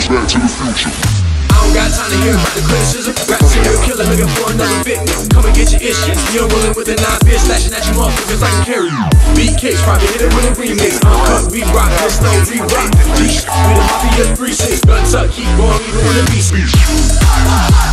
back to the future. I don't got time to hear about the criticism. Rap serial killer looking for another victim. Come and get your issues. You're rolling with a nine bitch, slashing at you motherfuckers like a carry. Beat kicks, probably hit it with a remix. Uncut, we rock, this no re-rock. We the mafia 3-6. Gun tuck, keep going even when the beat.